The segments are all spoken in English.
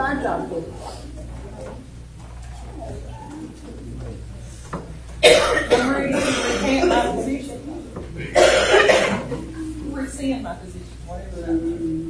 Plant डाल दो We're saying my position, whatever that means.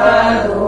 culpado.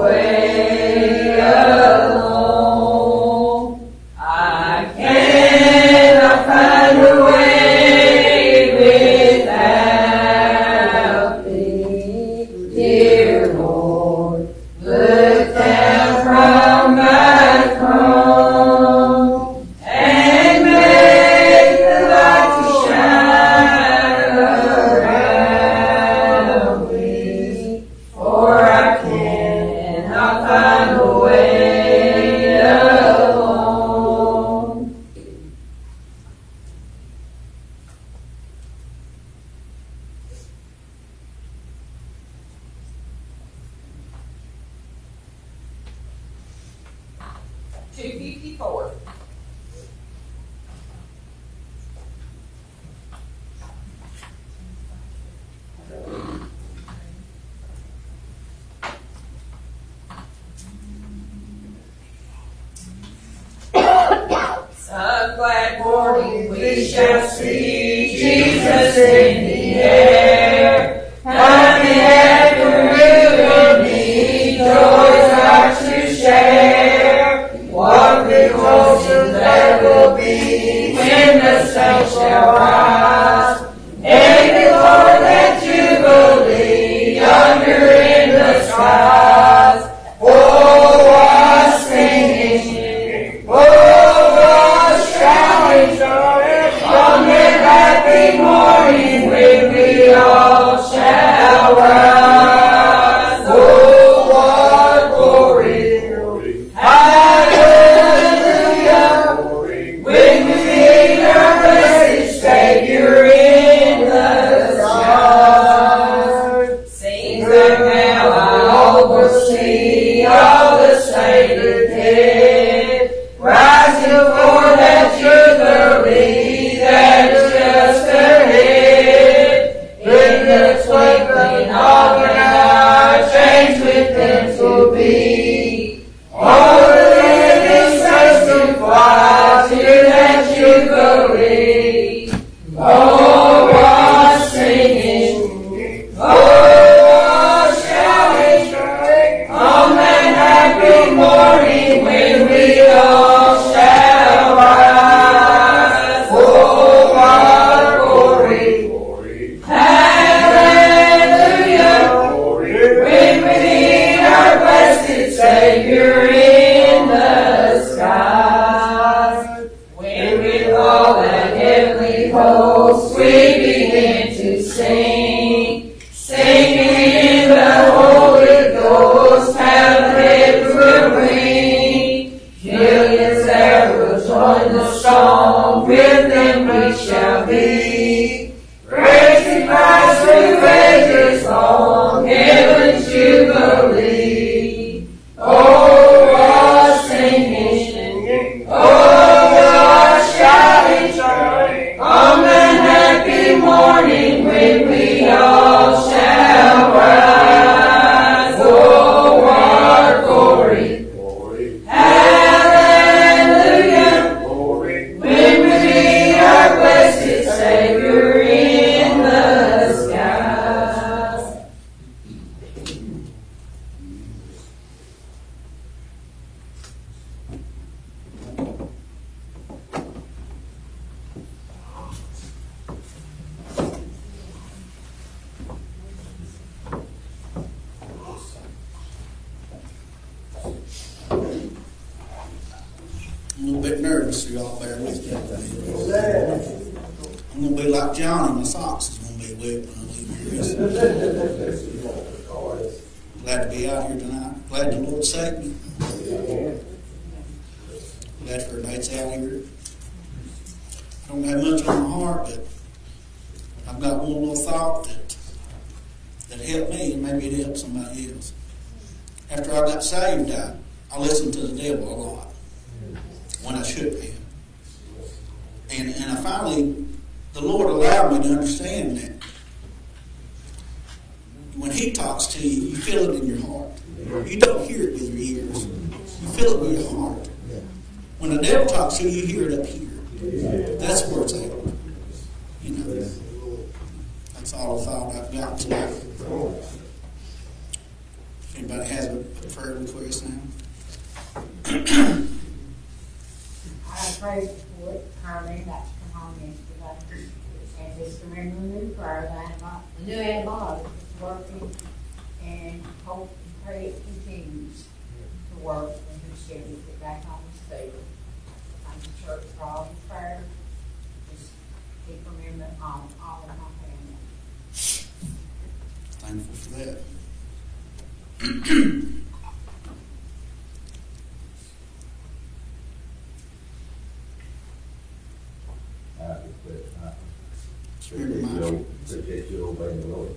Spirit that you, know, the Lord.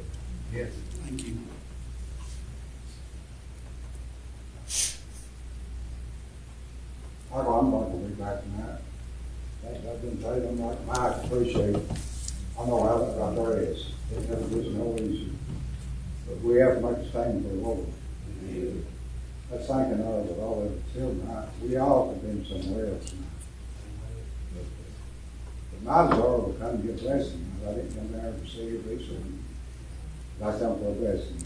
Yes. Thank you. I'm not going to be back tonight. I've been telling them like ah, Mike appreciate. I know how that right there is. It never gets no easy. But we have to make a stand for the Lord. That's thinking of it all until tonight. We all could have been somewhere else tonight. But my as will come and get blessed. I didn't come down to see your research. Like I'm progressing.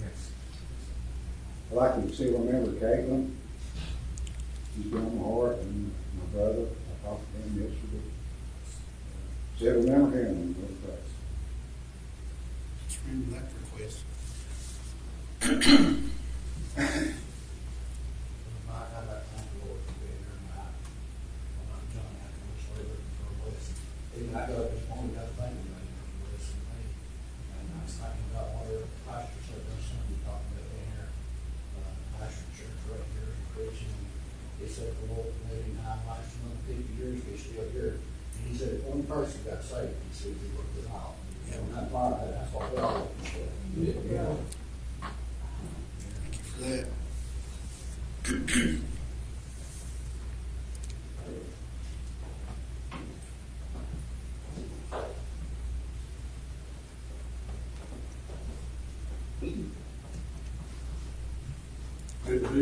Yes. I'd like to see, remember Caitlin? She's been on my heart, and my brother, I talked to him yesterday. Said, remember him in the place. Just remember that request.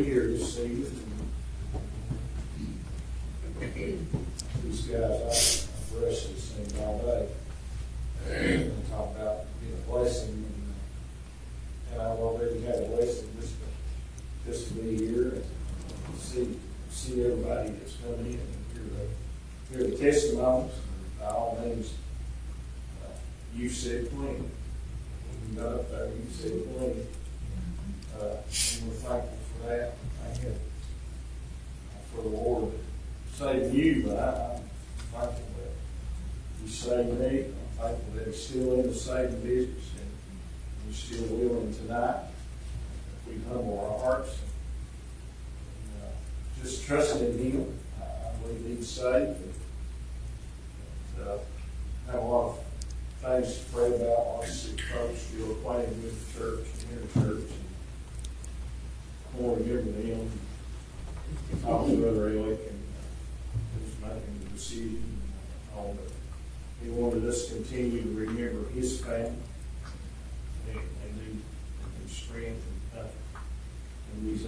years.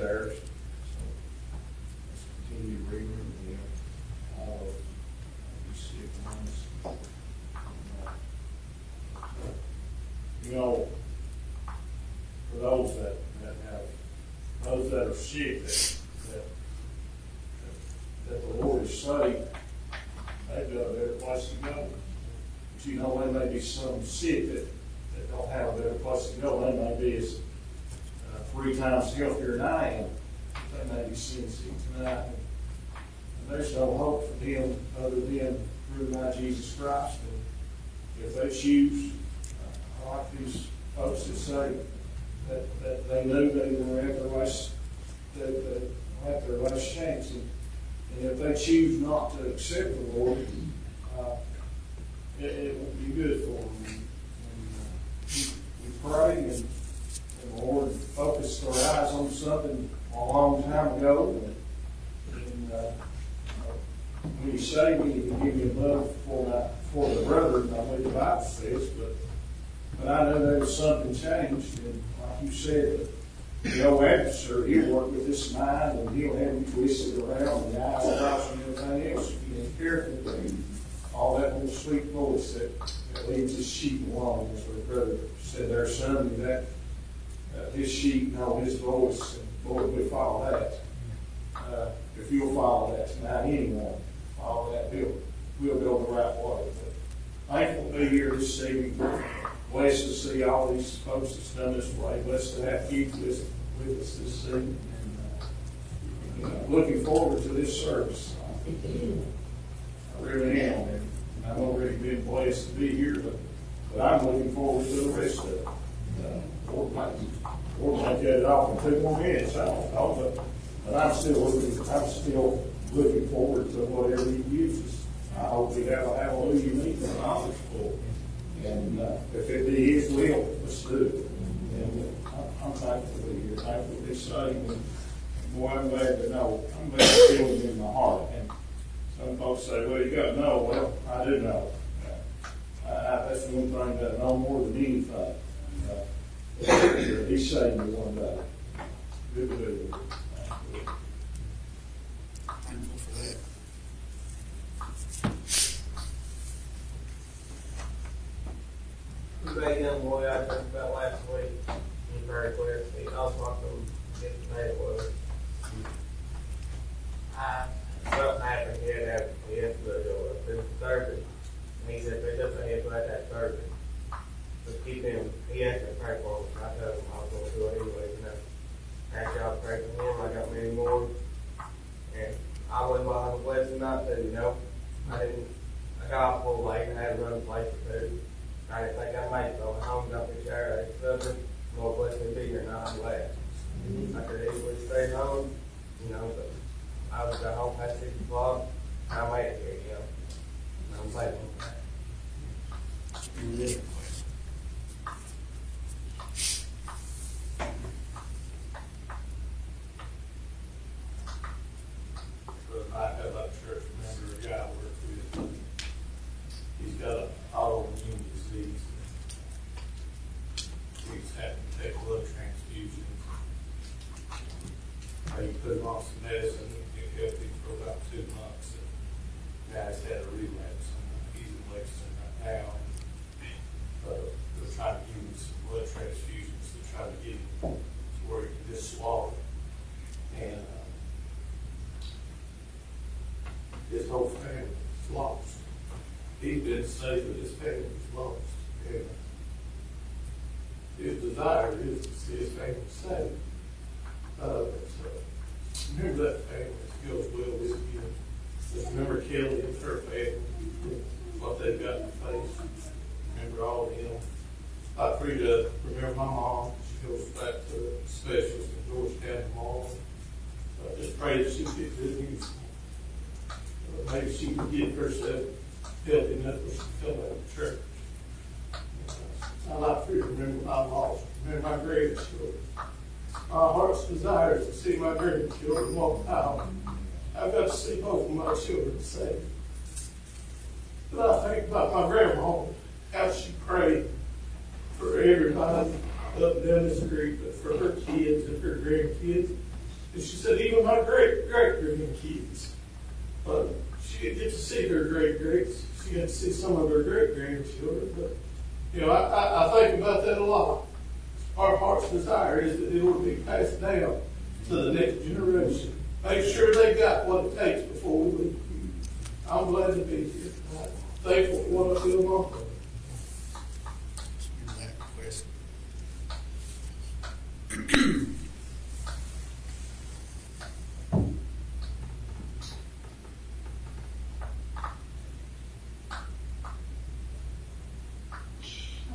There, So let's continue reading and all of you see it. You know, for those that, that have, those that are sick, that, that, that the Lord is saying, they've got a better place to go. But you know, there may be some sick that times healthier than I am. That may be sincere tonight. And there's no hope for them other than through my Jesus Christ. And if they choose, I like these folks that say that, that they knew they were at their last, that, that at their last chance. And, and if they choose not to accept the Lord, said, old adversary, he'll work with this mind, and he'll have you twisted around the eyes, and everything else, if you careful, and all that little sweet voice that, that leads his sheep along, as our brother said there Sunday, that, uh, his sheep know his voice, and Lord, we follow that. Uh, if you'll follow that tonight, anyone, follow that, we'll, we'll go the right way. But Thankful to be here this evening, blessed to see all these folks that's done this way, blessed to have you with, with us this evening. And, uh, Looking forward to this service. I really am, and I've already been blessed to be here, but, but I'm looking forward to the rest of it. Uh, Lord might, Lord might get it off in two more minutes, I don't know, but, but I'm still looking, I'm still looking forward to whatever he uses. I hope we have a hallelujah meeting and honors for, and, uh, if it be his will, let's do it. And uh, I'm- thankful to be here, thankful to be saved, and boy, I'm glad to know, I'm glad to feel it in my heart. And some folks say, well, you got to know. Well, I do know. Uh, I, that's one thing that I know more than anything. Uh, he saved me one day. Good to be with. Thankful for that. Young boy I talked about last week, he's very clear. He also walked him yesterday it was.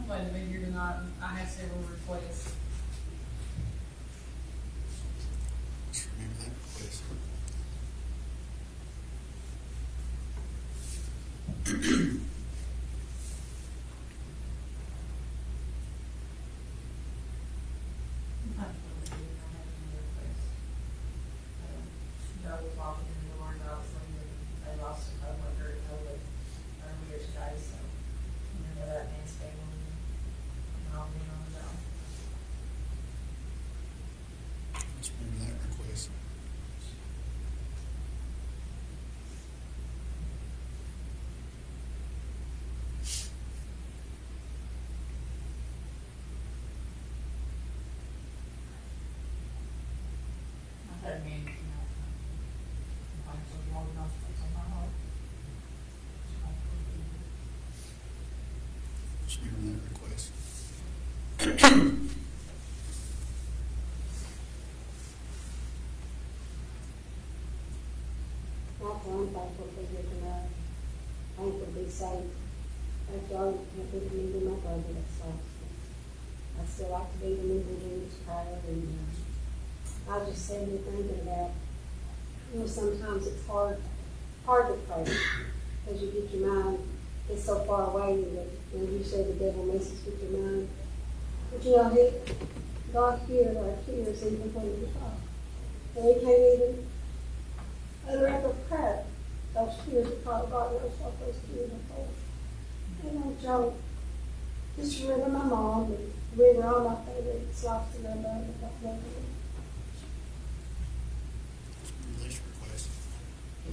complained to me here tonight, I have several requests. I'm thankful for here tonight. Thankful to be. Thank y'all, have been me to my brother, that's. I still like to be the new Virginia's proud and, I just sitting there thinking about, you know, sometimes it's hard, hard to pray. Cause you get your mind, it's so far away that, when you say the devil messes with your mind. But you know, he, God hears our tears even when we talk. And we can't even I'd rather cry. Those tears are probably God knows what those tears are for. You know, Joe, just remember my mom and remember all my favorite slops to remember and that memory.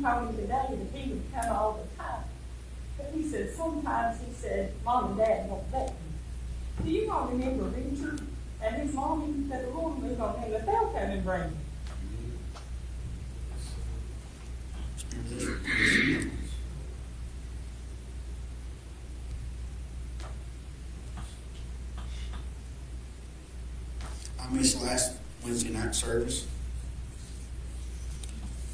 Told me today that he would come all the time, but he said sometimes he said, mom and dad won't let me. Do you all remember Richard and his mom, said the Lord on him, that they'll come and bring him. I missed last Wednesday night service.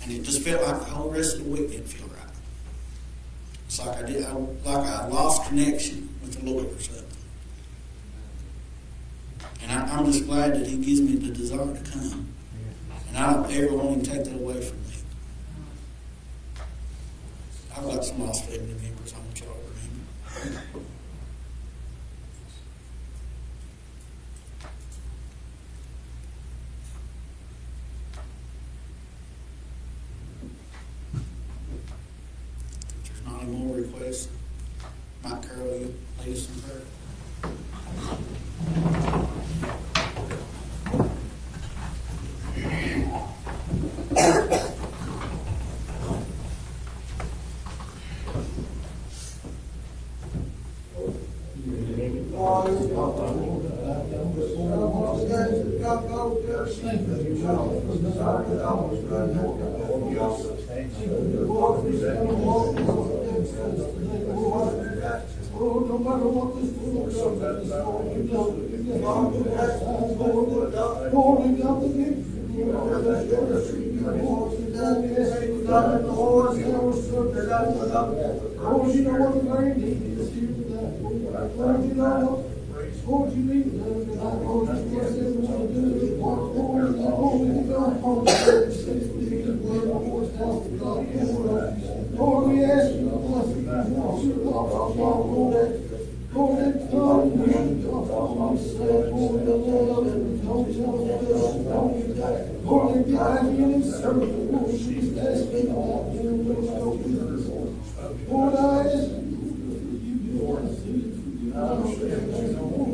And it just felt like the whole rest of the week didn't feel right. It's like I did, I, like I lost connection with the Lord or something. And I, I'm just glad that He gives me the desire to come. And I don't ever want to take that away from me. I've got some lost family members I want y'all to remember. If there's not any more requests, Mike Carroll, you lead us in prayer. no matter what this world does, you know, you know, holding up the victory. You know, that's what the street, you know, horses down there, you got the horse, you know, circles out, you know. Horse, you know what the very need is, you know, that. Horse, you know what, horse, you need, you know, that horse, what they want to do is walk forward, and horse, you know, horse, six feet, and where the horse down, you know, Lord, we ask you, bless you, bless you, the the God, you Lord, you I ask you, do you do, you understand, you know, you know,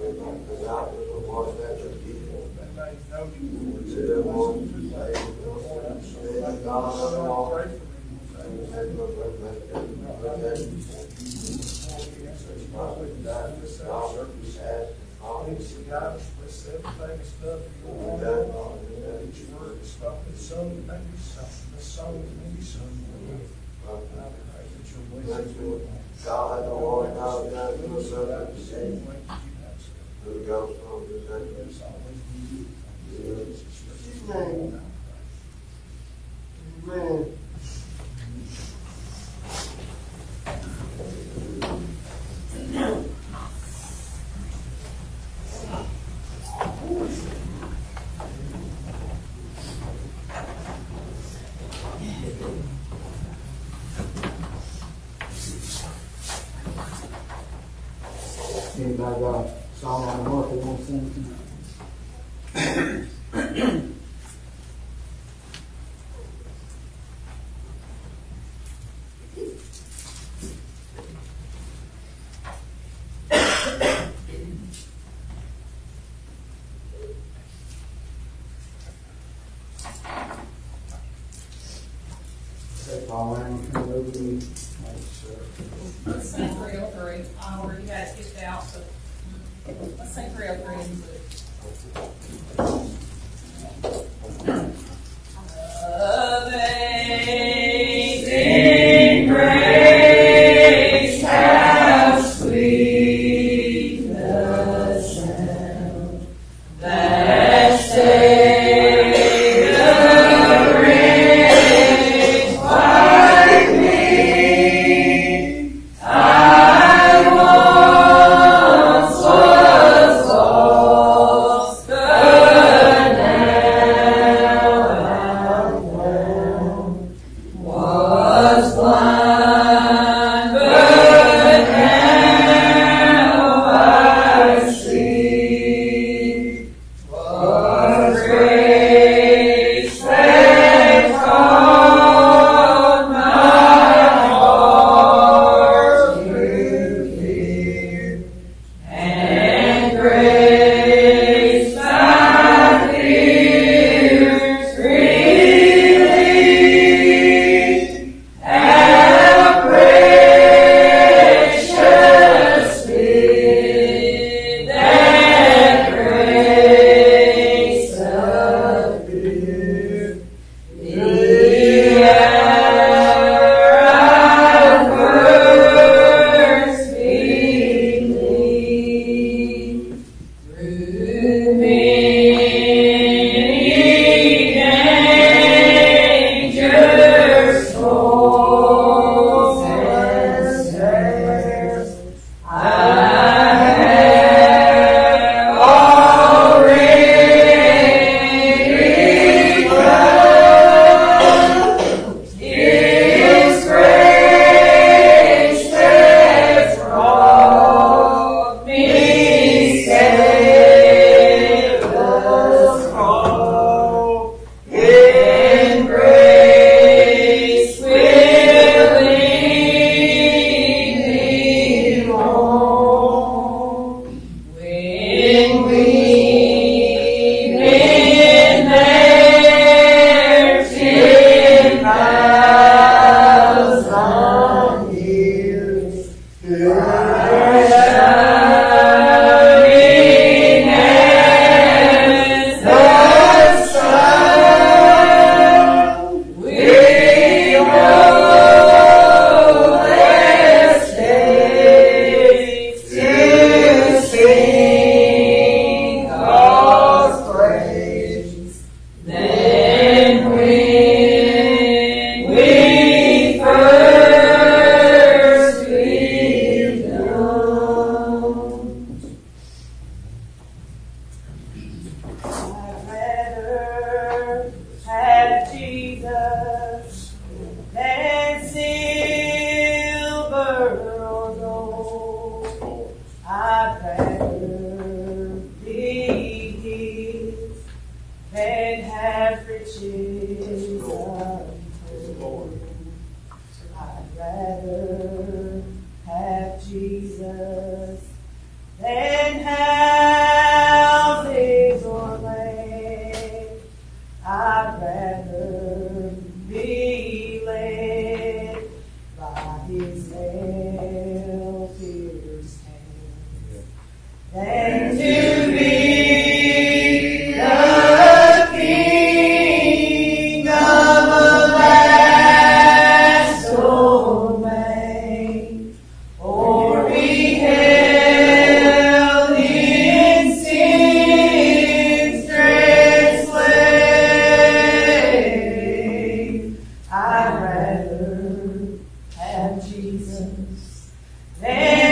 the soul, maybe some. God, the Lord, now, now, your servant, who goes on this Amen. Amen. Anybody got a song on the they want to anos.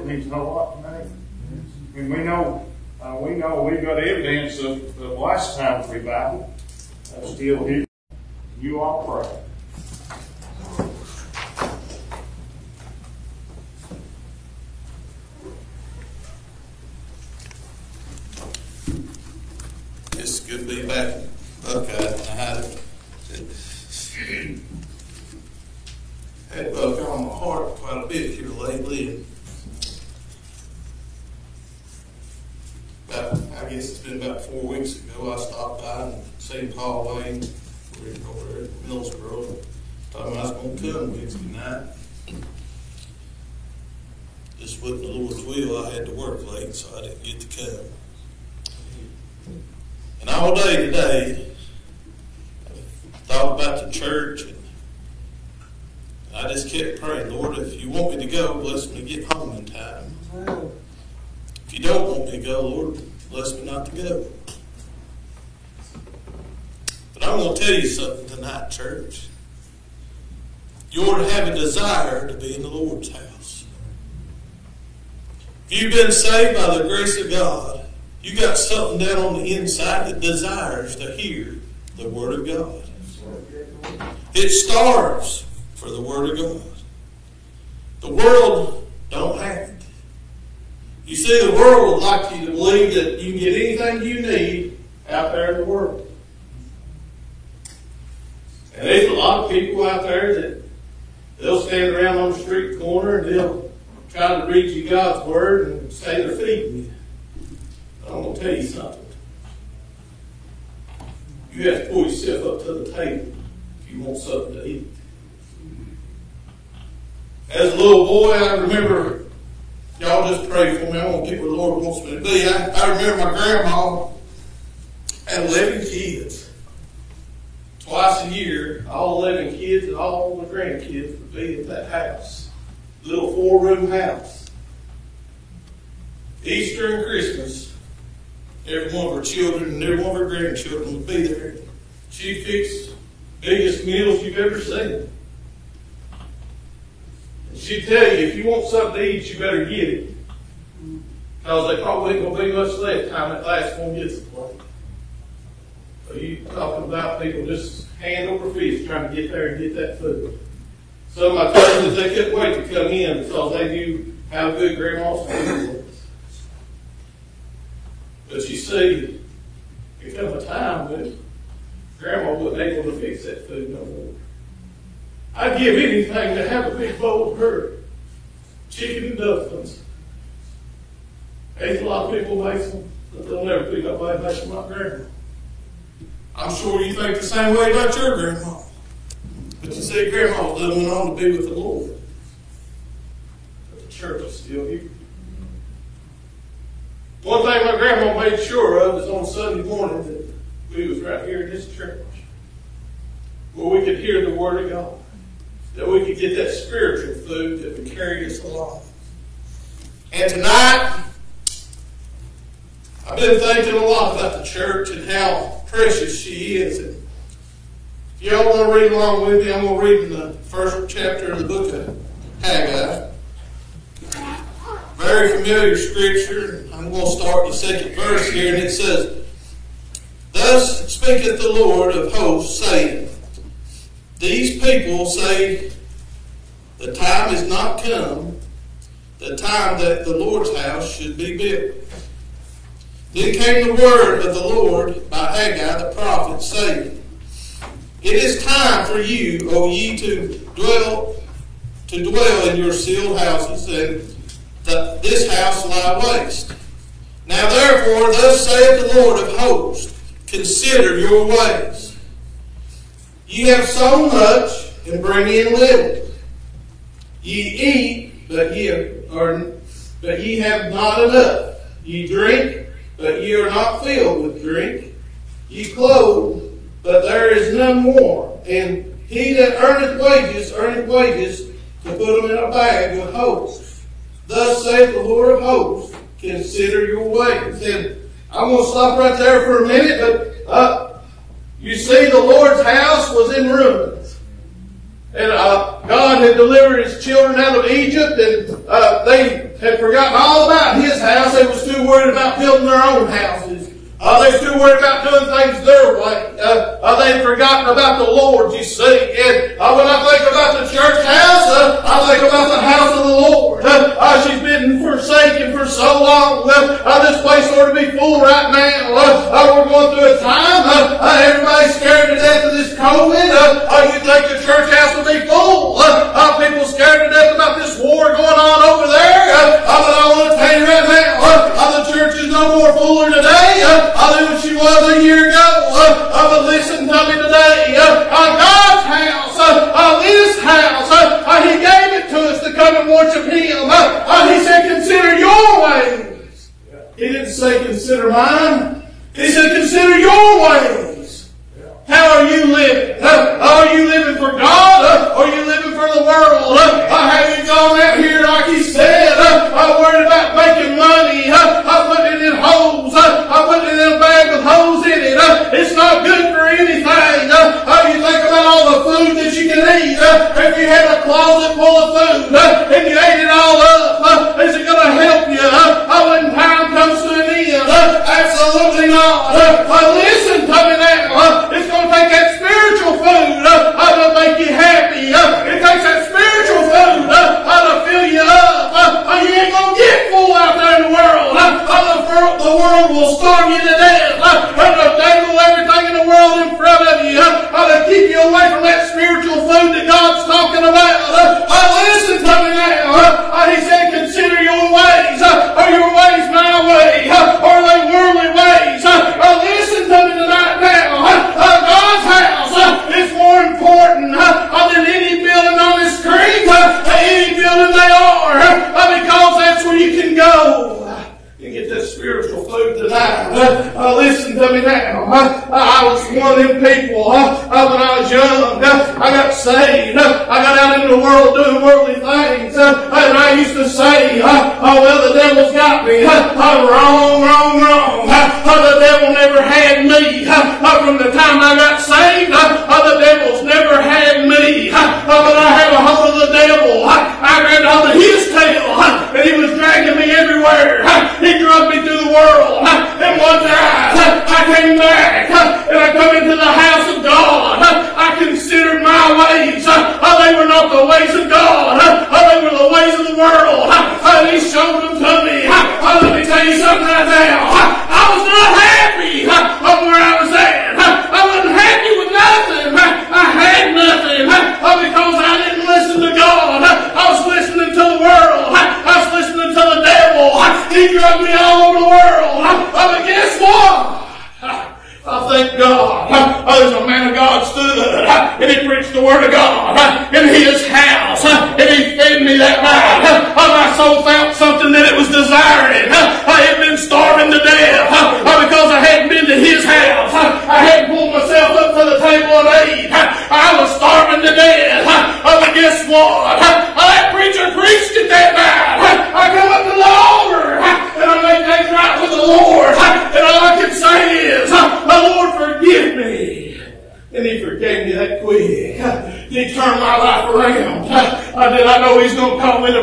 it means a whole lot to me. And we know, uh, we know we've got evidence of the last time revival uh, still here. You all pray. been saved by the grace of God, you got something down on the inside that desires to hear the Word of God. It starves for the Word of God. The world don't have it. You see, the world would like you to believe that you can get anything you need out there in the world. And there's a lot of people out there that they'll stand around on the street corner and they'll try to read you God's word and say they're feeding you. I'm gonna tell you something. You have to pull yourself up to the table if you want something to eat. As a little boy, I remember, y'all just pray for me. I want to get where the Lord wants me to be. I, I remember my grandma had 11 kids. Twice a year, all 11 kids and all the grandkids would be at that house. Little four room house. Easter and Christmas, every one of her children and every one of her grandchildren would be there. She fixed biggest meals you've ever seen. And she'd tell you, if you want something to eat, you better get it. Because they probably ain't gonna be much left time that last one gets a plate. So you talking about people just hand over fist trying to get there and get that food. Of my cousins, they couldn't wait to come in because they knew how good grandma's food was. But you see, there comes a time when grandma wasn't able to fix that food no more. I'd give anything to have a big bowl of her chicken and dumplings. There's a lot of people make them, but they'll never be nobody make them like grandma. I'm sure you think the same way about your grandma. But you see, grandma then went on to be with the Lord. But the church is still here. One thing my grandma made sure of is on Sunday morning that we was right here in this church. Where we could hear the Word of God. That we could get that spiritual food that would carry us along. And tonight, I've been thinking a lot about the church and how precious she is. If y'all want to read along with me, I'm going to read in the first chapter of the book of Haggai. Very familiar scripture. I'm going to start the second verse here, and it says, Thus speaketh the Lord of hosts, saying, These people say, The time is not come, the time that the Lord's house should be built. Then came the word of the Lord by Haggai the prophet, saying, It is time for you, O ye, to dwell to dwell in your sealed houses, and that this house lie waste. Now therefore, thus saith the Lord of hosts, consider your ways. Ye have sown much, and bring in little. Ye eat, but ye are, but ye have not enough. Ye drink, but ye are not filled with drink. Ye clothe, but there is none more. And he that earneth wages, earneth wages to put them in a bag with holes. Thus saith the Lord of hosts, consider your ways. And I'm going to stop right there for a minute, but uh, you see the Lord's house was in ruins. And uh, God had delivered his children out of Egypt, and uh, they had forgotten all about his house. They was too worried about building their own houses. Uh, they too worried about doing things their way. Uh, uh, they forgotten about the Lord, you see. And uh, when I think about the church house, uh, I think about the house of the Lord. Uh, uh, she's been forsaken for so long. Uh, uh, this place ought to be full right now. Uh, uh, we're going through a time. Uh, everybody's scared to death of this COVID. Uh, you think the church house will be full? Uh, people scared to death about this war going on over there. Uh, but I want to tell you right now, uh, the church is no more fuller today uh, than she was a year ago. Uh, uh, but listen to me today. Uh, uh,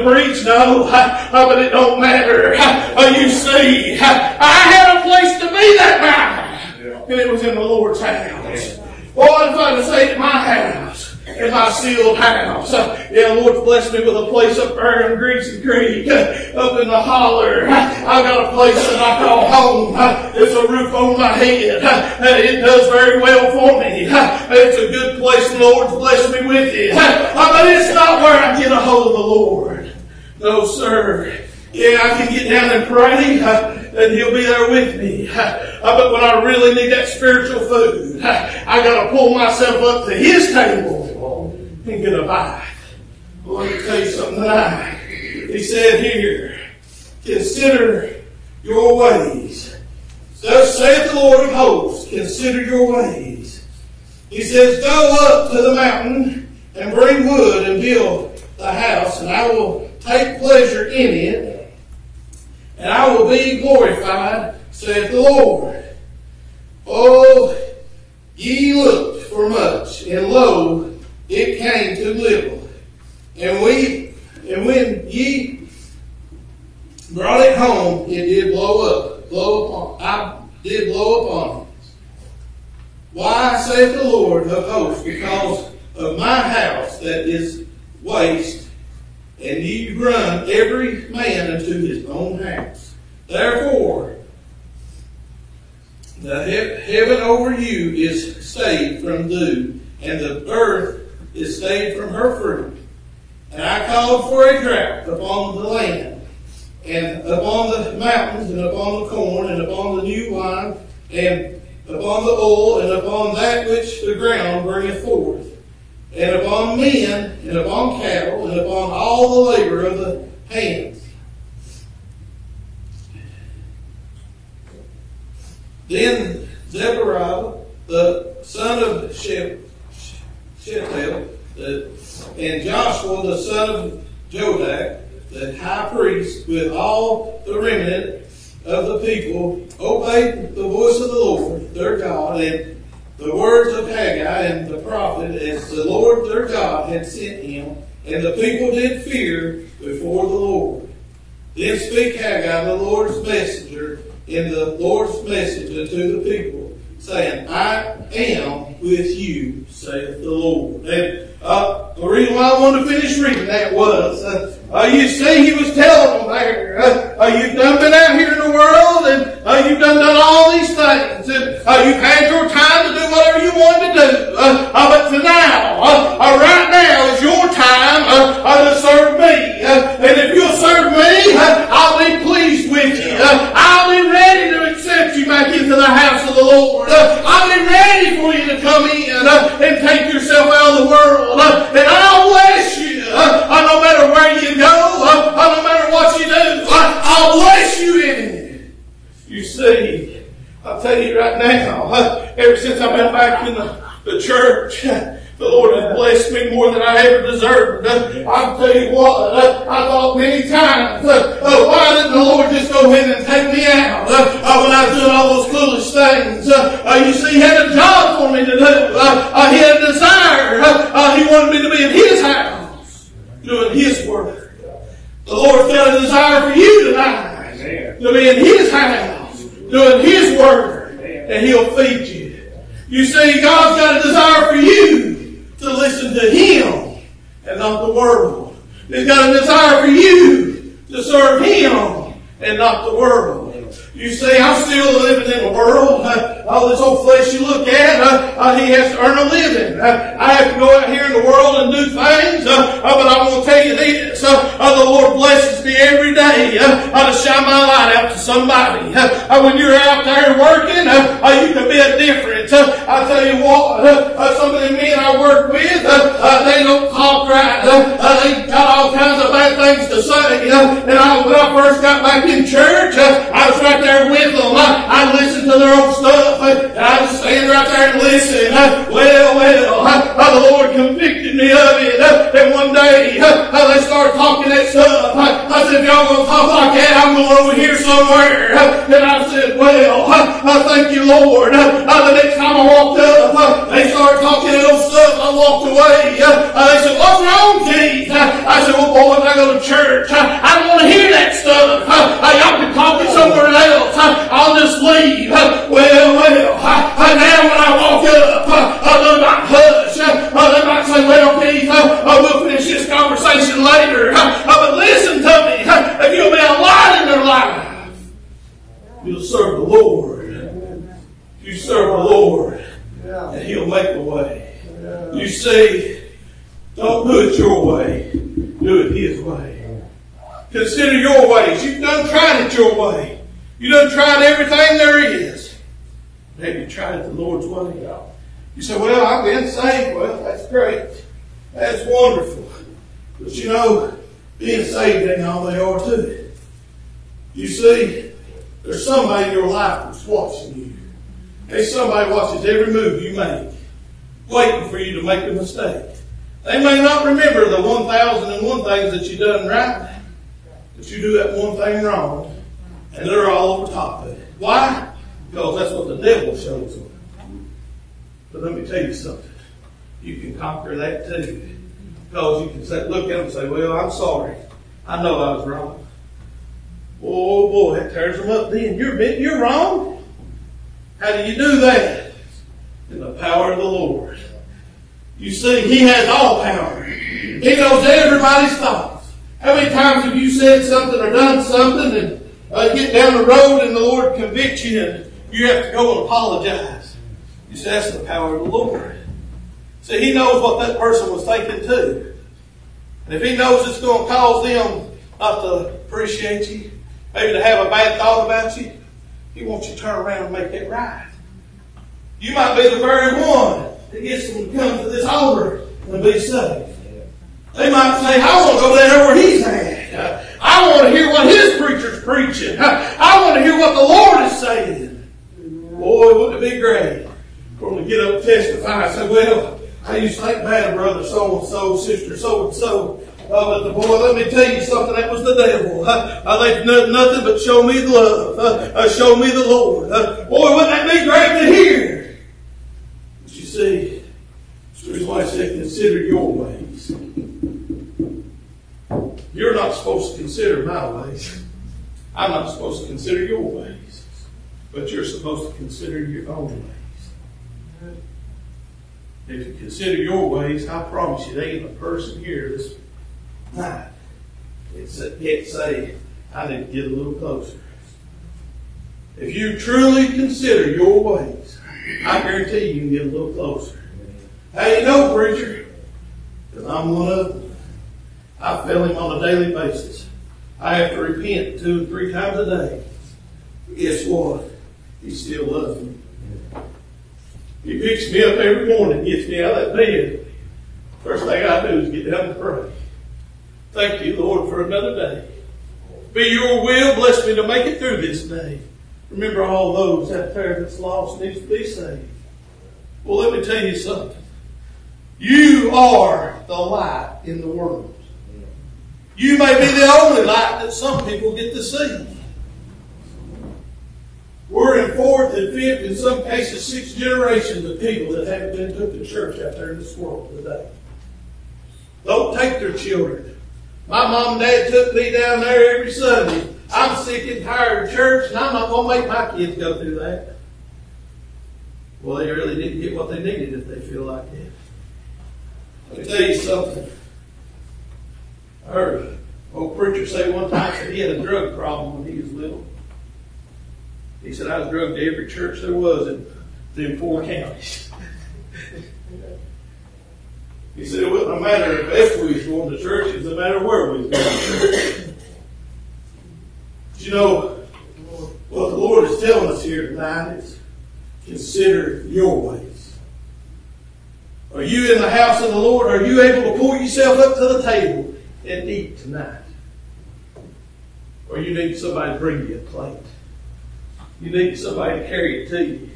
preach? No. Uh, but it don't matter. Uh, you see, I had a place to be that night. And it was in the Lord's house. What if I'd have stayed at my house? In my sealed house. Uh, yeah, the Lord's blessed me with a place up there in Greasy Creek, uh, up in the holler. I've got a place that I call home. Uh, it's a roof on my head. Uh, it does very well for me. Uh, it's a good place the Lord's blessed me with it. Uh, but it's not where I get a hold of the Lord. No, sir. Yeah, I can get down and pray, and He'll be there with me. But when I really need that spiritual food, I got to pull myself up to His table and get a bite. Let me tell you something tonight. He said here, consider your ways. Thus saith the Lord of hosts, consider your ways. He says, go up to the mountain and bring wood and build the house, and I will take pleasure in it, and I will be glorified, saith the Lord. Oh, ye looked for much, and lo, it came to little. And we, and when ye brought it home, it did blow up, blow upon, I did blow upon it. Why, saith the Lord of hosts, because of my house that is waste, and ye run every man unto his own house. Therefore, the he- heaven over you is stayed from dew, and the earth is stayed from her fruit. And I called for a drought upon the land, and upon the mountains, and upon the corn, and upon the new wine, and upon the oil, and upon that which the ground bringeth forth, and upon men, and upon cattle, and upon all the labor of the hands. Then Zechariah, the son of Shep, Shephel, and Joshua, the son of Jodak, the high priest, with all the remnant of the people, obeyed the voice of the Lord their God and the words of Haggai and the prophet as the Lord their God had sent him, and the people did fear before the Lord. Then speak Haggai, the Lord's messenger, in the Lord's message unto the people, saying, I am with you, saith the Lord. And uh, the reason why I wanted to finish reading that was, uh, uh, you see, he was telling them there, uh, uh, you've done been out here in the world, and uh, you've done done all these things, uh, you've had your time to do whatever you wanted to do. Uh, uh, but now, uh, uh, right now is your time uh, uh, to serve me. Uh, and if you'll serve me, I'll be pleased with you. I'll be ready to accept you back into the house of the Lord. I'll be ready for you to come in and take yourself out of the world. And I'll bless you. No matter where you go, no matter what you do, I'll bless you in it. You see, I'll tell you right now, ever since I've been back in the, the church, the Lord has blessed me more than I ever deserved. I'll tell you what, I thought many times, uh, why didn't the Lord just go ahead and take me out uh, when I was doing all those foolish things? Uh, you see, He had a job for me to do. He had a desire. He wanted me to be in His house, doing His work. The Lord felt a desire for you tonight to be in His house, doing His work, and He'll feed you. You see, God's got a desire for you to listen to Him and not the world. He's got a desire for you to serve Him and not the world. You see, I'm still living in the world. Uh, all this old flesh you look at, uh, uh, he has to earn a living. Uh, I have to go out here in the world and do things, uh, uh, but I want to tell you this. Uh, uh, the Lord blesses me every day uh, to shine my light out to somebody. When you're out there working, you can be a difference. I tell you what, some of the men I work with, they don't talk right. They got all kinds of bad things to say. And I, when I first got back in church, I was right there with them. I, I listened to their own stuff. I just stand right there and listen. Well, well, uh, the Lord convicted me of it. And one day, uh, they started talking that stuff. I said, if y'all gonna talk like that, I'm going over here somewhere. And I said, well, uh, thank you, Lord. The next time I walked up, they started talking that old stuff. I walked away. They said, what's wrong, Keith? I said, well, boy, I go to church, I don't want to hear that stuff. Y'all can talk it somewhere else. Uh, I'll just leave. Well, well, now when I walk up, they might hush. They might say, well, Keith, we'll finish this conversation later. But listen to me. If you'll be a light in their life, you'll serve the Lord. You serve the Lord, and He'll make a way. You see, don't do it your way. Do it His way. Consider your ways. You've done tried it your way. You done tried everything there is. Have you tried the Lord's way? You say, well, I've been saved. Well, that's great. That's wonderful. But you know, being saved ain't all they are to it. You see, there's somebody in your life that's watching you. There's somebody watches every move you make, waiting for you to make a mistake. They may not remember the 1,001 things that you done right, but you do that one thing wrong, and they're all over top of it. Why? Because that's what the devil shows them. But let me tell you something. You can conquer that too. Because you can say, look at them and say, well, I'm sorry. I know I was wrong. Oh boy, that tears them up then. You're, you're wrong. How do you do that? In the power of the Lord. You see, He has all power. He knows everybody's thoughts. How many times have you said something or done something and uh, get down the road and the Lord convicts you and you have to go and apologize? You say, that's the power of the Lord. See, He knows what that person was thinking too. And if He knows it's going to cause them not to appreciate you, maybe to have a bad thought about you, He wants you to turn around and make it right. You might be the very one that gets them to come to this altar and be saved. They might say, I want to go down there where he's at. I want to hear what his preacher's preaching. I want to hear what the Lord is saying. Boy, wouldn't it be great for them to get up and testify and say, well, I used to think bad of brother so and so, sister so and so. Uh, but the boy, let me tell you something. That was the devil. Uh, they nothing but show me the love. Uh, show me the Lord. Boy, wouldn't that be great to hear? But you see, that's the reason why I said consider your ways. You're not supposed to consider my ways. I'm not supposed to consider your ways. But you're supposed to consider your own ways. If you consider your ways, I promise you, there ain't a person here this night that can't say, I need to get a little closer. If you truly consider your ways, I guarantee you can get a little closer. Hey, you know, preacher? Because I'm one of them. I fail him on a daily basis. I have to repent two or three times a day. Guess what? He still loves me. He picks me up every morning, gets me out of that bed. First thing I do is get down and pray. Thank you, Lord, for another day. Be your will, bless me to make it through this day. Remember all those out there that's lost needs to be saved. Well, let me tell you something. You are the light in the world. You may be the only light that some people get to see. We're in fourth and fifth, in some cases sixth generations of people that haven't been to the church out there in this world today. Don't take their children. My mom and dad took me down there every Sunday. I'm sick and tired of church, and I'm not going to make my kids go through that. Well, they really didn't get what they needed if they feel like that. Let me tell you something. An old preacher say one time that he had a drug problem when he was little. He said, I was drugged to every church there was in them four counties. he said, it wasn't a matter of if we was going to church, it was a matter of where we was going you know, what the Lord is telling us here tonight is consider your ways. Are you in the house of the Lord? Are you able to pull yourself up to the table and eat tonight? Or you need somebody to bring you a plate? You need somebody to carry it to you.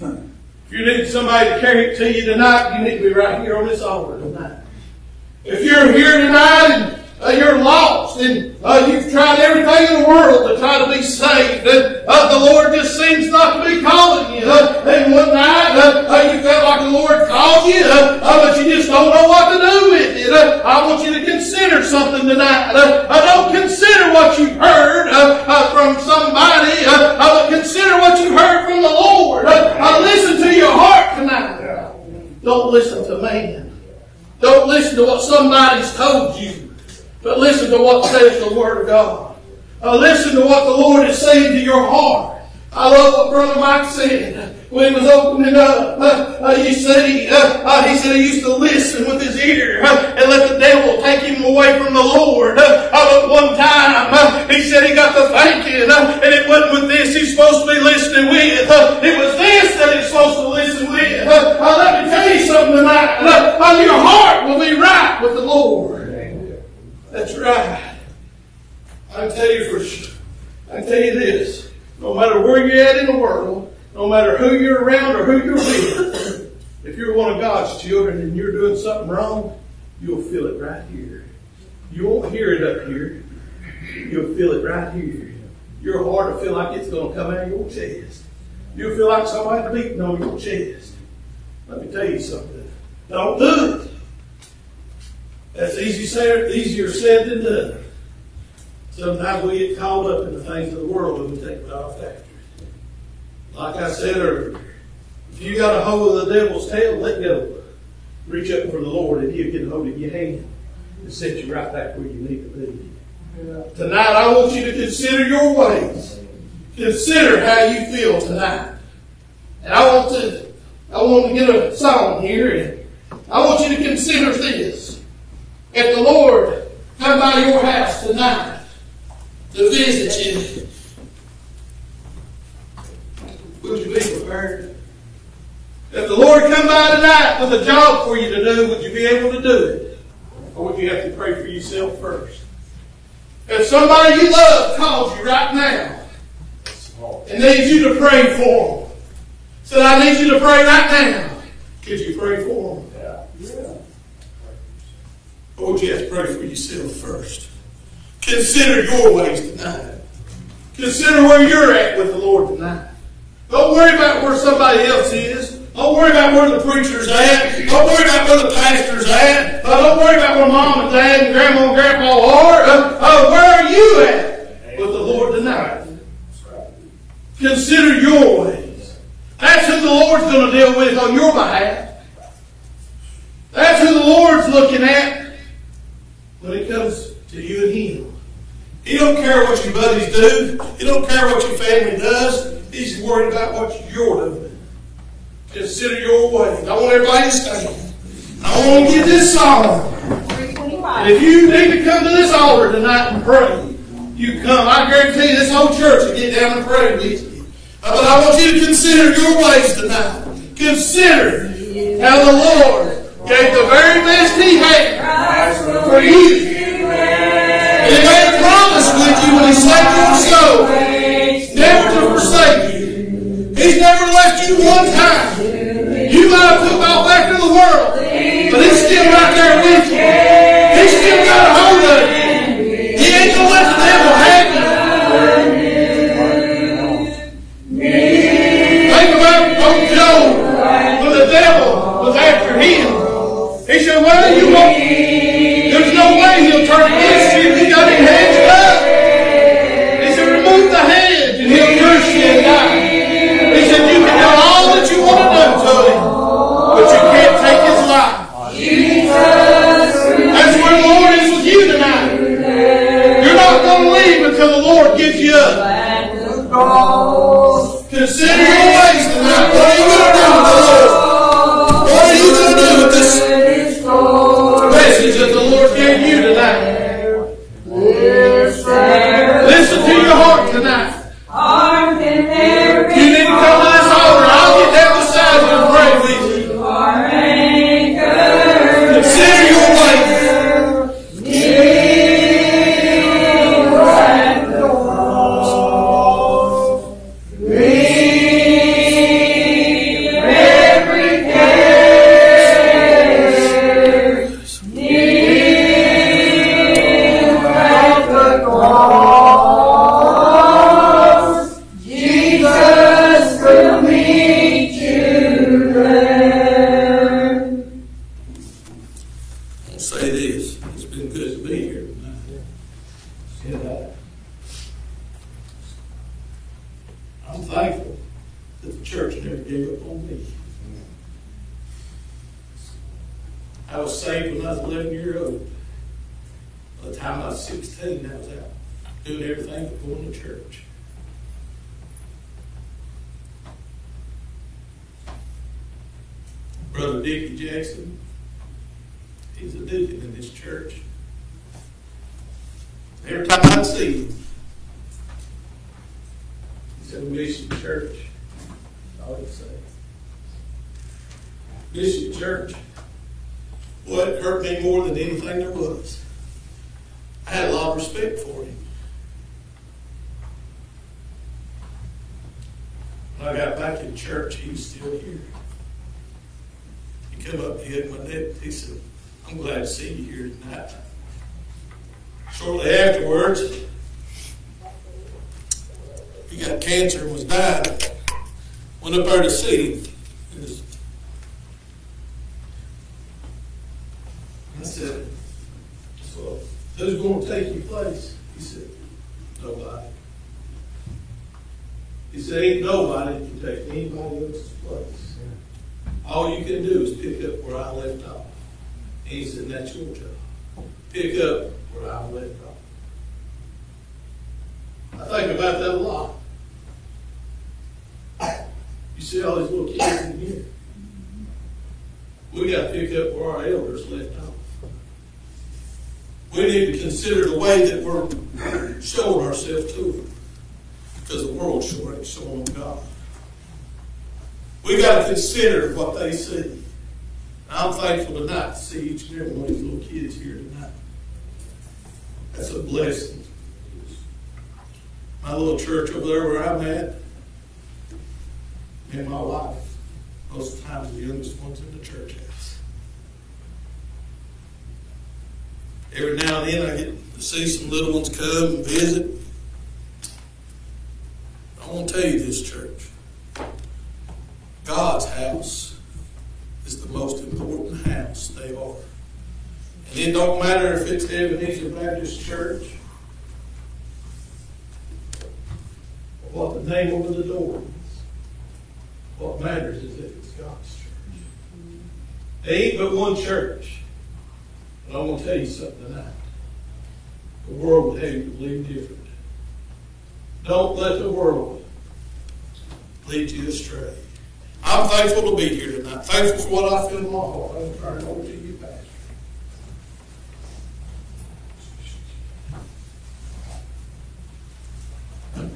If you need somebody to carry it to you tonight, you need to be right here on this altar tonight. If you're here tonight and uh, you're lost and uh, you've tried everything in the world to try to be saved, and uh, the Lord just seems not to be calling you. Uh, and one night uh, you felt like the Lord called you, but you just don't know what to do with it. I want you to consider something tonight. Uh, don't consider what you heard from somebody, but consider what you heard from the Lord. Uh, listen to your heart tonight. Don't listen to man. Don't listen to what somebody's told you. But listen to what says the Word of God. Uh, listen to what the Lord is saying to your heart. I love what Brother Mike said when he was opening up. Uh, uh, you see, uh, uh, he said he used to listen with his ear uh, and let the devil take him away from the Lord. Uh, one time, uh, he said he got to thinking, and it wasn't with this he's supposed to be listening with. It was this that he's supposed to listen with. Let me tell you something tonight. Your heart will be right with the Lord. That's right. I tell you for. I tell you this. No matter where you're at in the world, no matter who you're around or who you're with, if you're one of God's children and you're doing something wrong, you'll feel it right here. You won't hear it up here. You'll feel it right here. Your heart will feel like it's going to come out of your chest. You'll feel like somebody's beating on your chest. Let me tell you something. Don't do it. That's easy easier said than done. Sometimes we get caught up in the things of the world and we take it off after. Like I said earlier, if you got a hold of the devil's tail, let go. Reach up for the Lord and he'll get a hold of your hand and set you right back where you need to be. Tonight I want you to consider your ways. Consider how you feel tonight. And I want to I want to get a song here and I want you to consider this. If the Lord come by your house tonight to visit you, would you be prepared? If the Lord come by tonight with a job for you to do, would you be able to do it? Or would you have to pray for yourself first? If somebody you love calls you right now and needs you to pray for them, said, I need you to pray right now, could you pray for them? Or would you have to pray for yourself first? Consider your ways tonight. Consider where you're at with the Lord tonight. Don't worry about where somebody else is. Don't worry about where the preacher's at. Don't worry about where the pastor's at. Uh, don't worry about where mom and dad and grandma and grandpa are. Uh, uh, where are you at with the Lord tonight? Consider your ways. That's who the Lord's going to deal with on your behalf. That's who the Lord's looking at when it comes to you and Him. He don't care what your buddies do. He don't care what your family does. He's worried about what you're doing. Consider your ways. I want everybody to stand. I want to get this song. If you need to come to this altar tonight and pray, you come. I guarantee you this whole church will get down and pray with you. Uh, But I want you to consider your ways tonight. Consider how the Lord gave the very best He had for you. And He made a promise with you when He saved your soul, never to forsake you. He's never left you one time. You might have took off back to the world, but he's still right there with you. He's still got a hold of you. He ain't gonna let the devil have you. Think about old Job, when the devil was after him. He said, well, you won't, there's no way he'll turn We need to consider the way that we're showing ourselves to them. Because the world sure ain't showing God. We got to consider what they see. I'm thankful tonight to see each and every one of these little kids here tonight. That's a blessing. My little church over there where I'm at, and my wife, most of the times the youngest ones in the church house. Every now and then I get to see some little ones come and visit. I want to tell you this, church. God's house is the most important house they are. And it don't matter if it's Ebenezer Baptist Church or what the name over the door is. What matters is that it's God's church. There ain't but one church. And I'm going to tell you something tonight. The world would have you believe different. Don't let the world lead you astray. I'm thankful to be here tonight. Thankful for what I feel in my heart. I'm turning over to you, Pastor.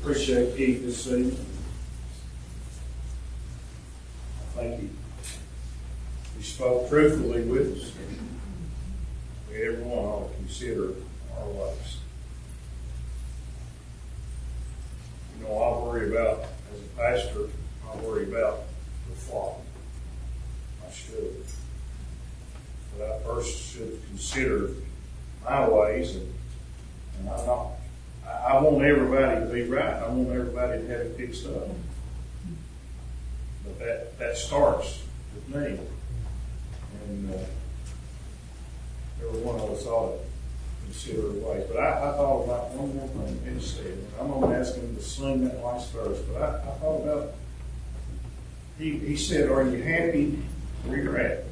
Appreciate Keith this evening. I you. he spoke truthfully with us everyone ought to consider our lives. You know, I worry about, as a pastor, I worry about the flock. I should. But I first should consider my ways, and, and I'm not. I, I want everybody to be right. I want everybody to have it fixed up. But that, that starts with me. And, uh, every one of us ought to consider ways. But I, I thought about one more thing instead. I'm gonna ask him to sing that last verse, but I, I thought about, he, he said, are you happy where you're at?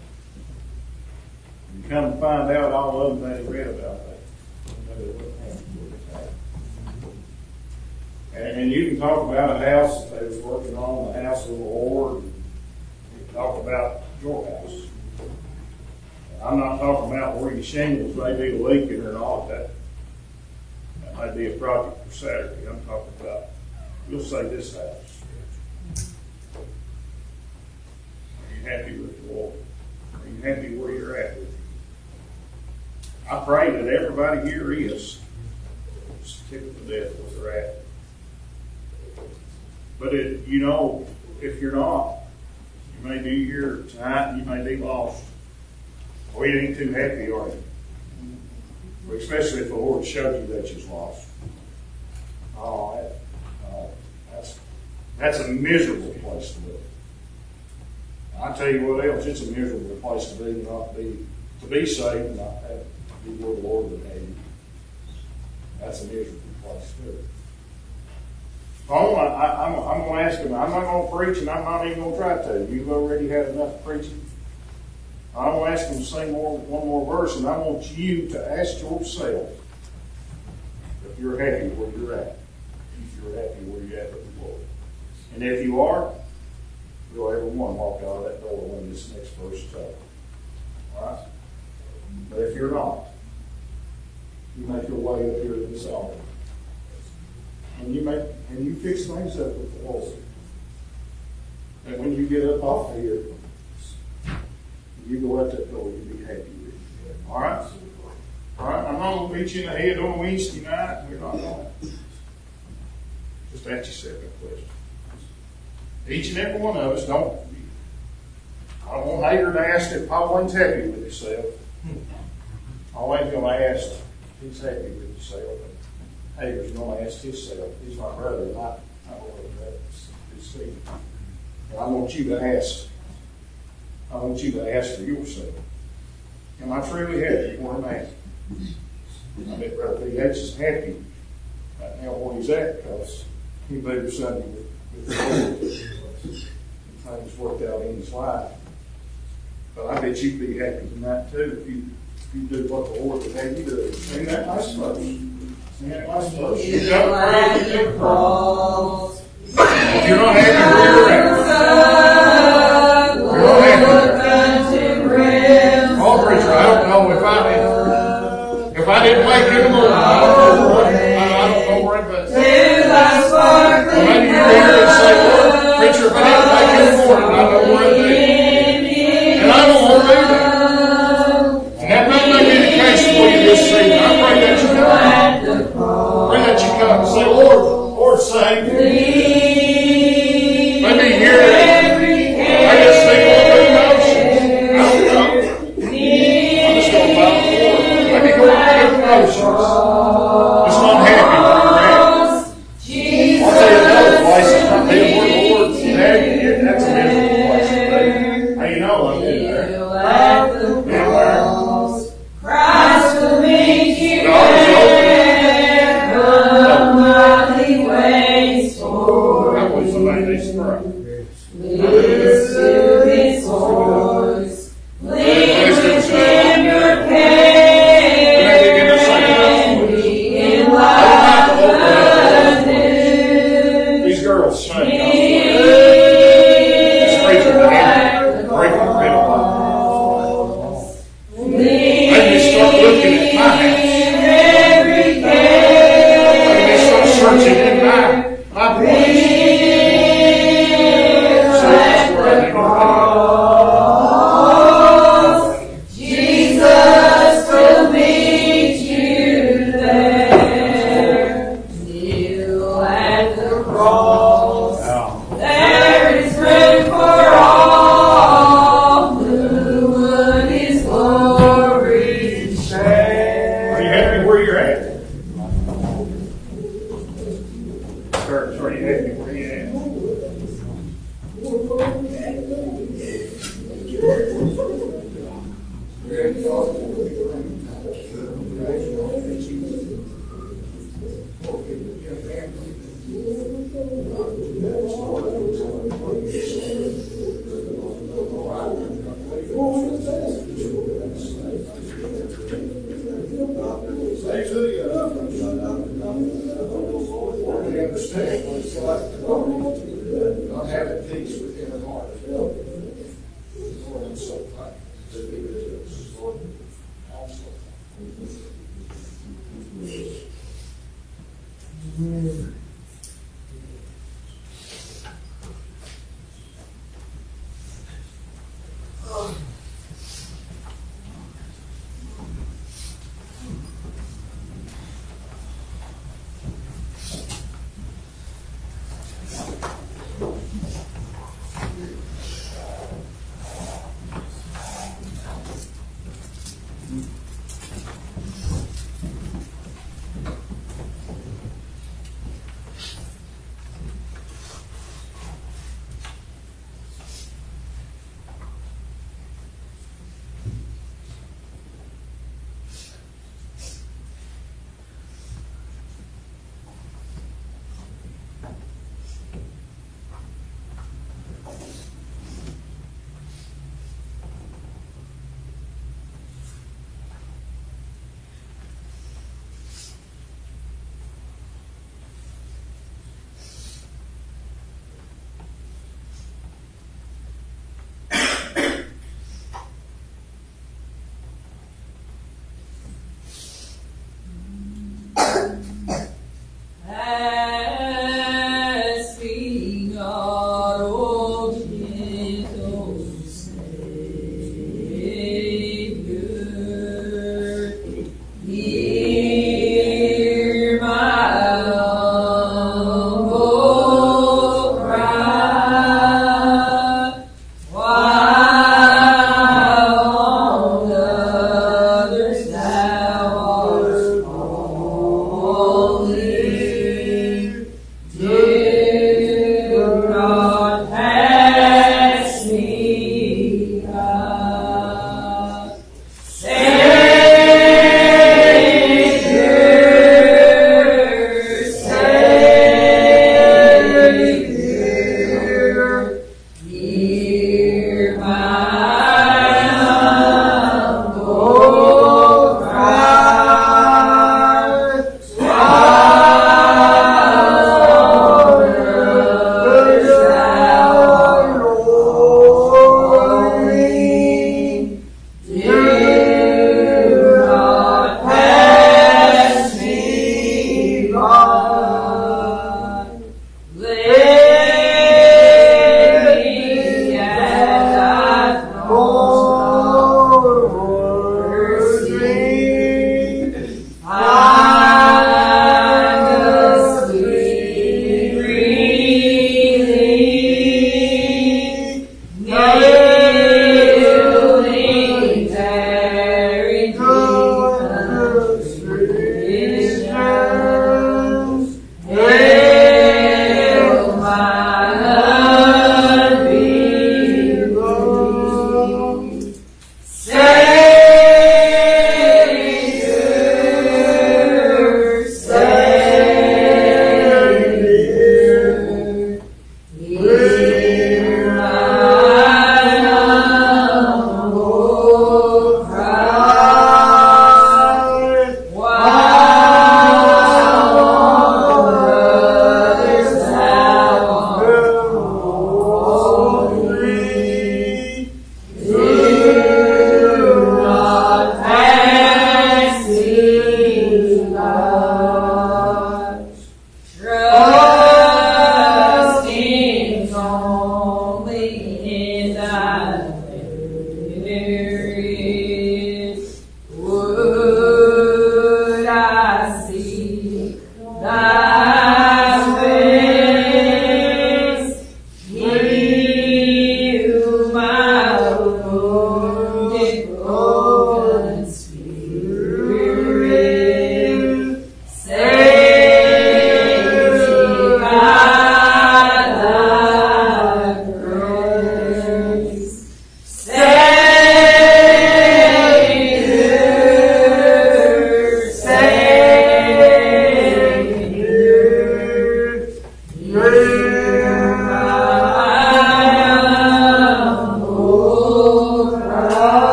And come to find out all of them that he read about that. they. And, and you can talk about a house that they was working on, the house of the Lord. You can talk about your house. I'm not talking about where your shingles may be leaking or not, that, that might be a project for Saturday. I'm talking about, you'll say this house. Are you happy with the Lord? Are you happy where you're at with? I pray that everybody here is, tickled to death where they're at. But it, you know, if you're not, you may be here tonight, and you may be lost. Or you ain't too happy, are you? Especially if the Lord showed you that you're lost. Oh, that, uh, that's, that's a miserable place to live. I tell you what else, it's a miserable place to be, not be, to be saved and not have, be where the Lord would have you. That's a miserable place to live. Oh, I, I, I'm, I'm gonna ask him, I'm not gonna preach and I'm not even gonna try to. You've already had enough preaching. I'm gonna ask him to sing more, one more verse, and I want you to ask yourself if you're happy where you're at. If you're happy where you're at with the Lord. And if you are, we'll everyone walk out of that door when this next verse is over. All right? But if you're not, you make your way up here to this altar. And you make, and you fix things up with the Lord. And when you get up off of here, you go out that door, you'll be happy with it. All right? All right, I'm not gonna beat you in the head on Wednesday night, we're not gonna. Just ask yourself that question. Each and every one of us don't. I don't want Hager to ask if Pauline's happy with himself. I ain't gonna ask if he's happy with himself. Hager's gonna ask himself, he's my brother, and I, I don't know that's his feet. I want you to ask I want you to ask for yourself. Am I truly happy where I'm at? I bet Brother Lee H is happy right now where he's at because he moved Sunday with, with the Lord. And Things worked out in his life. But I bet you'd be happy tonight too if you, if you do what the Lord would have you do. Sing that nice verse. Sing that nice verse. You got to pray with your cross. If you're not happy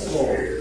Praise Lord.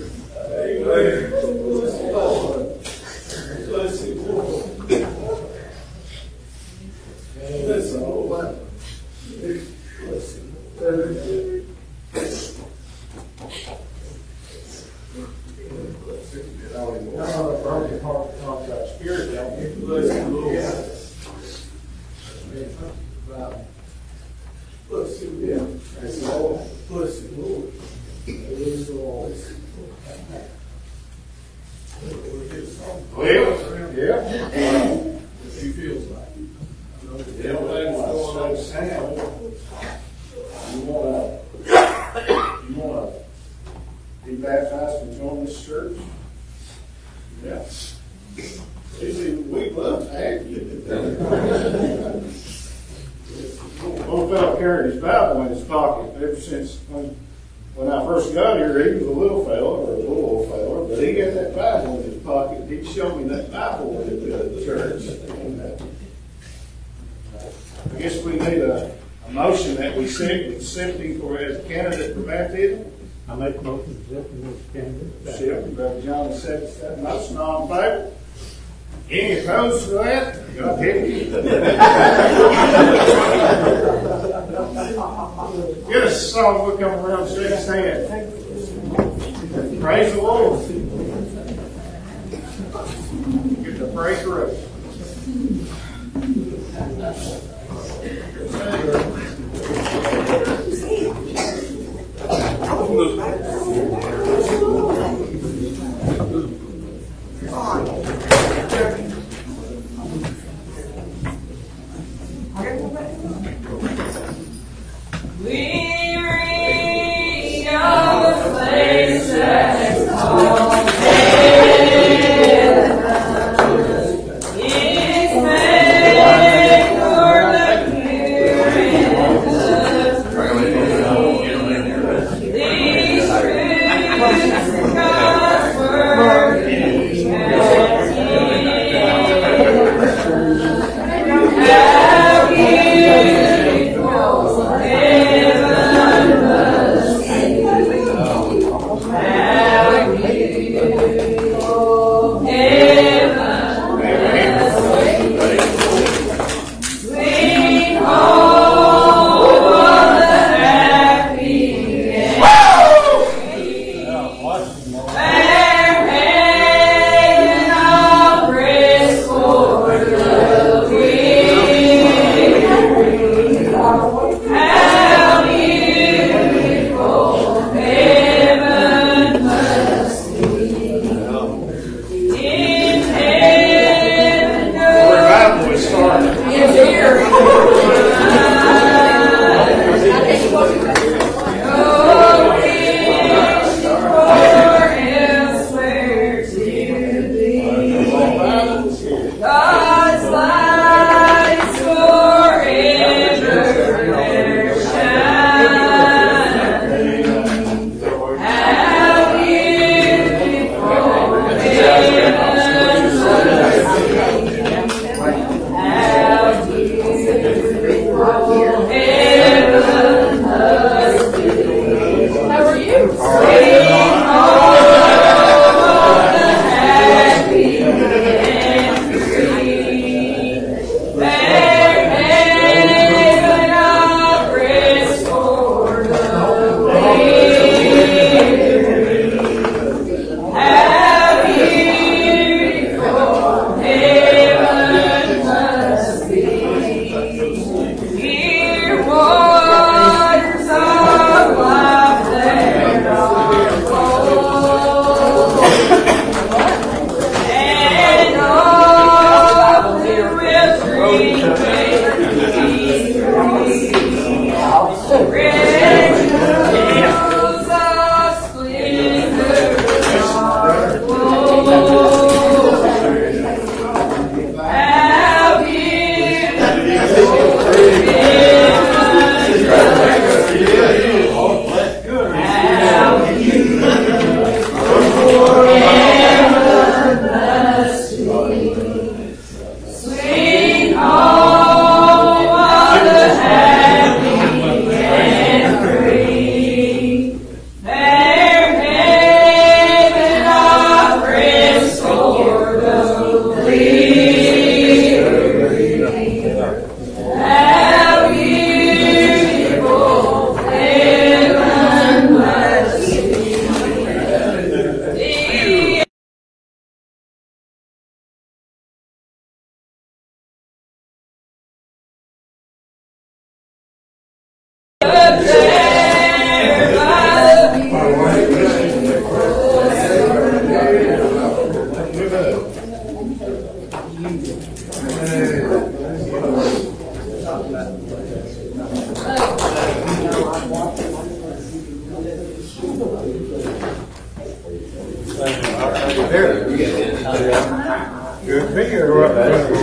Good be.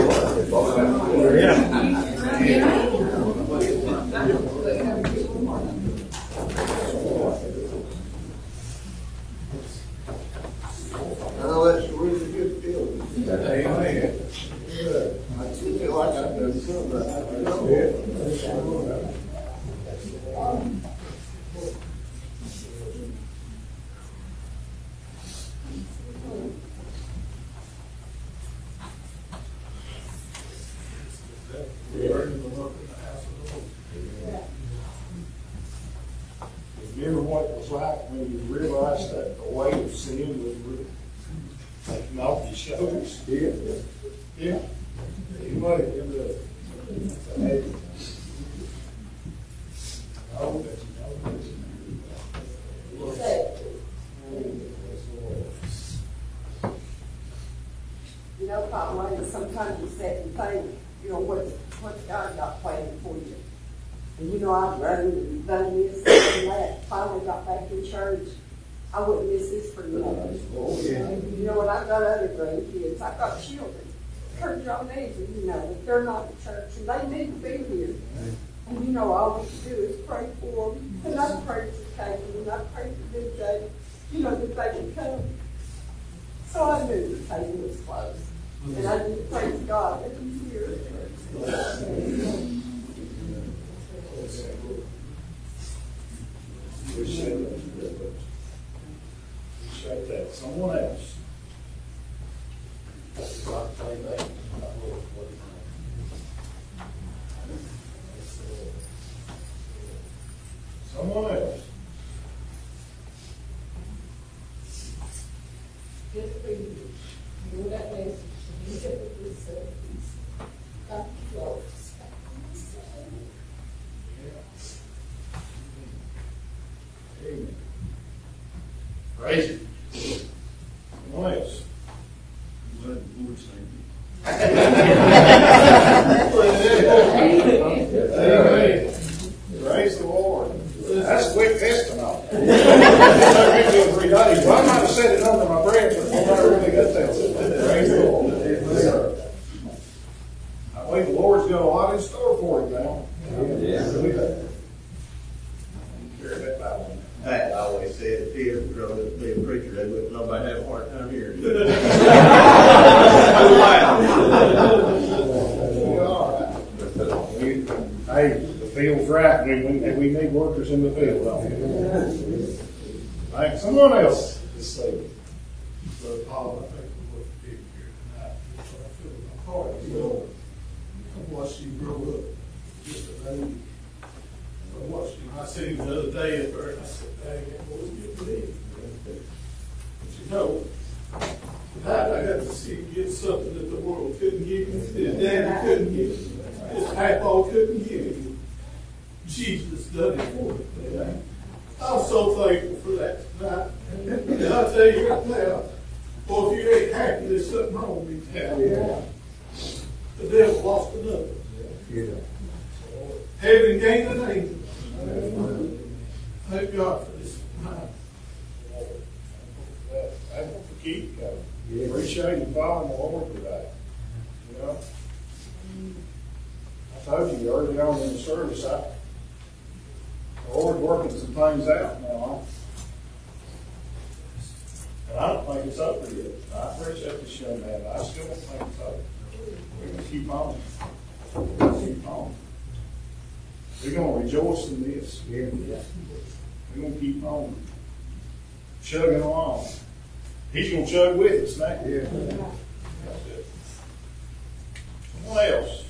Yeah. I always said, Peter, if I to be a preacher, they wouldn't nobody have a hard time hearing you. Hey, the field's right. We, we, we need workers in the field. All right, someone else. on Joe with us now. Yeah. That's it. Else.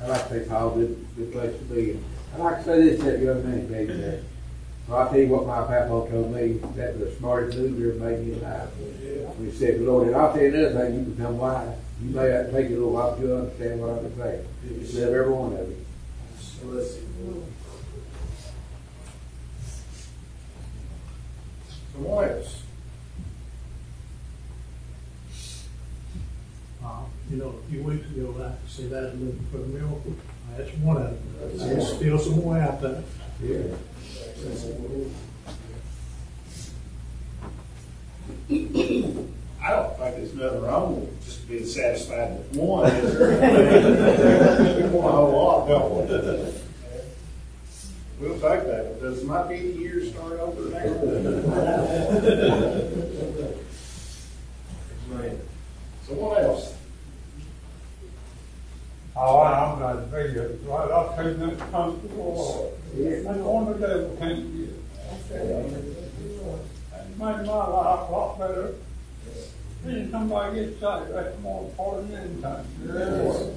I like to say, Paul, good, good place to be. I like to say this to you other minute, David. Well, I'll tell you what my papa told me. That was the smartest move you ever made in your life. Yeah. We said, Lord, and I'll tell you another thing, you become wise. You may have to take a little while, but you understand what I'm saying. Yes. Love every one of you. Listen. Someone else. Uh, you know, a few weeks ago, like I see that and looking for a miracle. That's one of them. There's still some more out there. Yeah. I don't think there's nothing wrong with just being satisfied with one. one whole lot, We'll take that. Does my 50 years start over now? Someone else? Oh, I'm glad to be here, right, I'll tell you that comes to the Lord. That's on the devil can't get. That made my life a lot better. Seeing somebody get saved, that's more important than anything.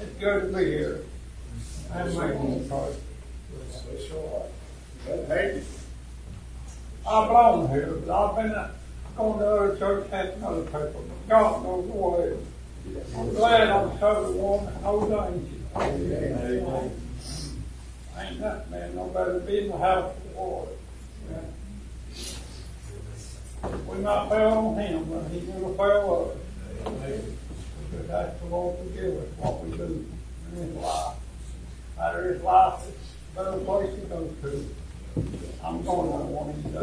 It's good to be here. I'm making it That's all right. I belong here, but I've been uh, Oh, going to other church, helping other people. God knows the way. I'm glad I'm serving one that knows danger. Ain't nothing, man, no better be in the house of the Lord. We might fail on him, but he will fail us. We just ask the Lord to forgive us what we do in his life. Out of his life, it's a better place to go to. I'm going on one of these days.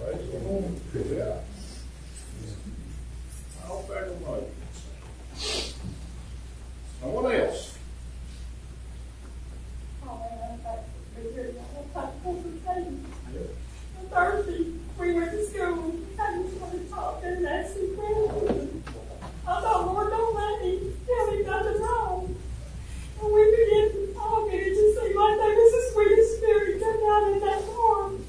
Praise the Lord. Good job. I hope that will make it. Someone else? Oh, man, I'm back. We're here. I'll oh, talk to you. On Thursday, we went to school, I just wanted to talk and ask him questions. I thought, Lord, don't let me tell him nothing wrong. And we began to talk, and it just seemed like there was the sweetest spirit coming out in that farm.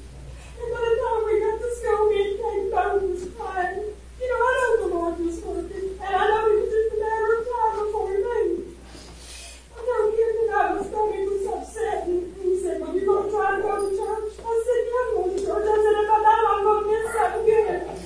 And by the time we got to school, me and Kate both was crying. You know, I know the Lord was working, and I know it was just a matter of time before he moved. I told him that I was going, he was upset, and he said, well, you gonna try to go to church? I said, yeah, I'm going to church. I said, if I don't, I'm gonna miss something good. And I want to miss this for nothing. Praise the Lord. That's that's the way we all come, man. We all come. Thankful for that. Someone else? We didn't end the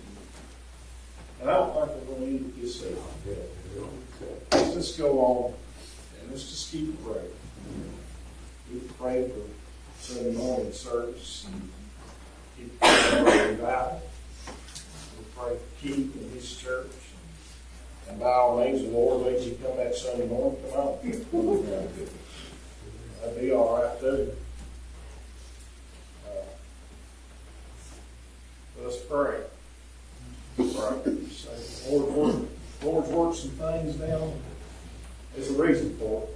And I don't think we're gonna end it this Sunday. Let's just go on and let's just keep praying. We pray for Sunday morning service. Keep praying for revival. We pray for Keith and his church. And by all means, the Lord lets you come that Sunday morning, come on. That'd be all right too. Uh, Let's pray. Say, Lord, Lord, Lord's worked some things down. There's a reason for it.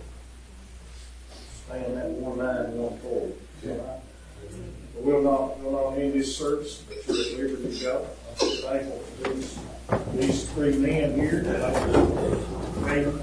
Staying that one four. But we'll not, we'll not end this service, but you're at to go. I'm thankful for these, these three men here. Thank you.